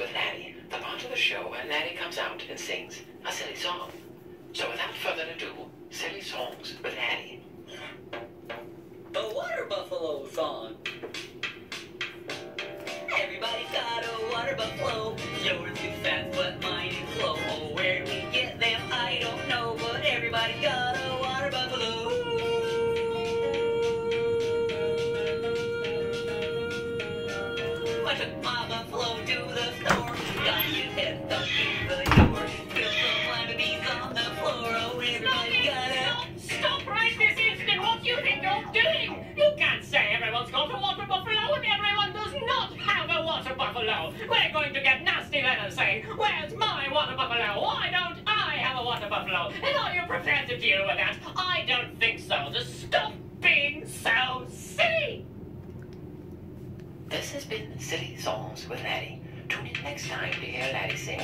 with Larry, the part of the show where Larry comes out and sings a silly song. So without further ado, Silly Songs with Larry. The Water Buffalo song. Everybody's got a water buffalo. We're going to get nasty letters saying, Where's my water buffalo? Why don't I have a water buffalo? And are you prepared to deal with that? I don't think so. Just stop being so silly! This has been Silly Songs with Larry. Tune in next time to hear Larry sing.